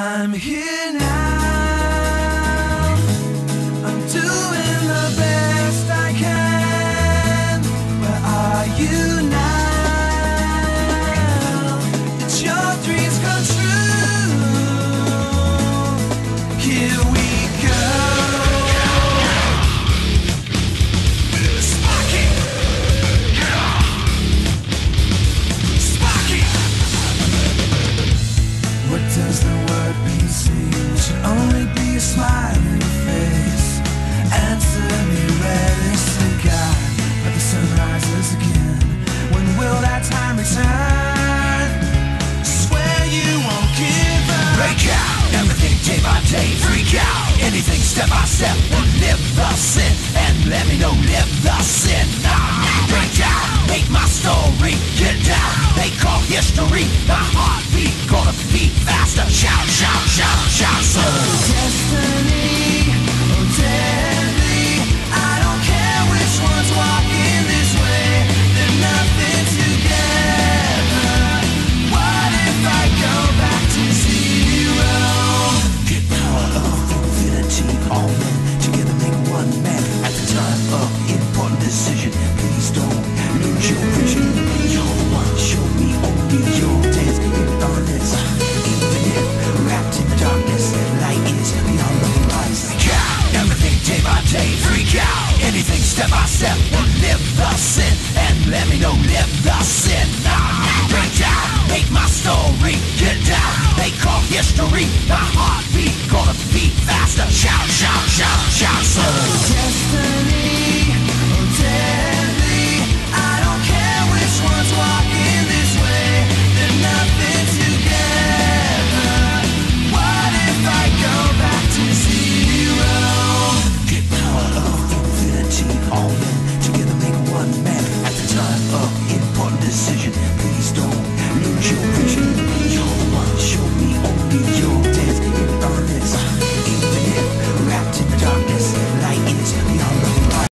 I'm here now. I'm doing the best I can. Where are you day freak out. Anything step by step, and live the sin. And let me know, live the sin. Nah, break out, make my story, get down. They call history, my heartbeat gonna beat faster. Shout, shout, shout, shout, so. anything step by step. and live the sin and let me know live the sin. Now, break down, make my story get down. They call history my heartbeat, gonna beat faster. Shout, shout, shout, shout.